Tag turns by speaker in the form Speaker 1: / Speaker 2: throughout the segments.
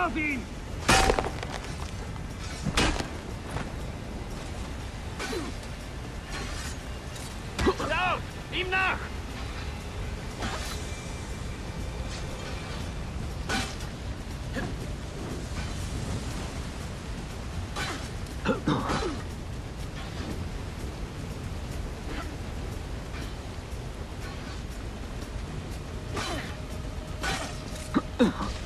Speaker 1: Alvin! Lauf! Ihm nach! Ugh.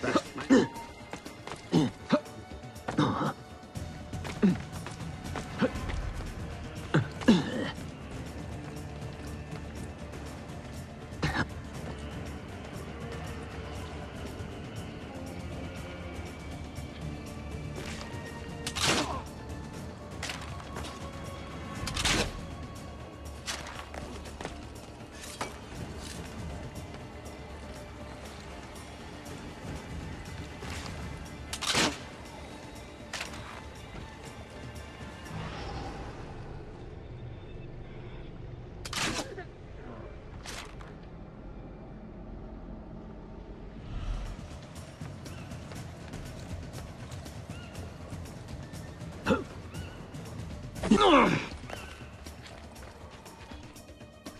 Speaker 2: That's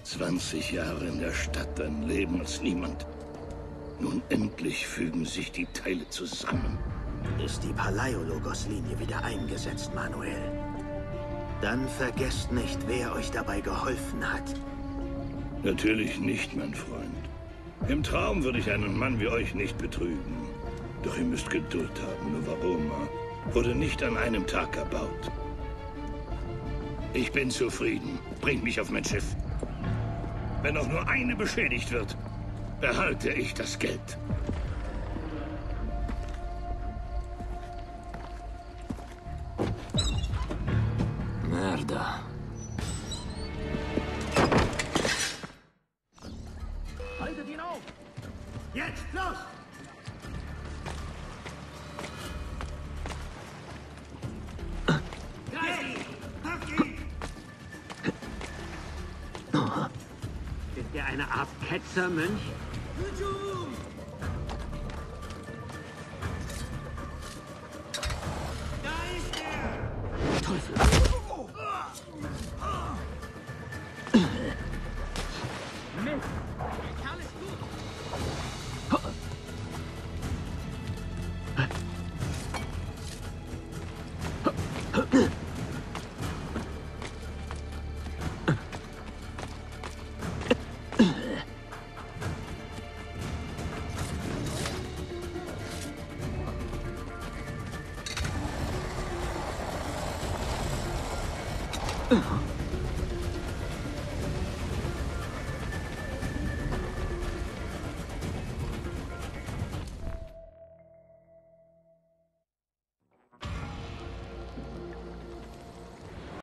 Speaker 2: Zwanzig Jahre in der Stadt, ein Leben als niemand. Nun endlich fügen sich die Teile zusammen.
Speaker 3: Ist die Palaiologos-Linie wieder eingesetzt, Manuel? Dann vergesst nicht, wer euch dabei geholfen hat.
Speaker 2: Natürlich nicht, mein Freund. Im Traum würde ich einen Mann wie euch nicht betrügen. Doch ihr müsst Geduld haben. Nuvaroma wurde nicht an einem Tag erbaut. Ich bin zufrieden. Bringt mich auf mein Schiff. Wenn auch nur eine beschädigt wird, behalte ich das Geld.
Speaker 4: Merda.
Speaker 1: Haltet ihn auf!
Speaker 3: Jetzt, los!
Speaker 1: summoned.
Speaker 4: Teufel.
Speaker 1: 邓
Speaker 4: 防。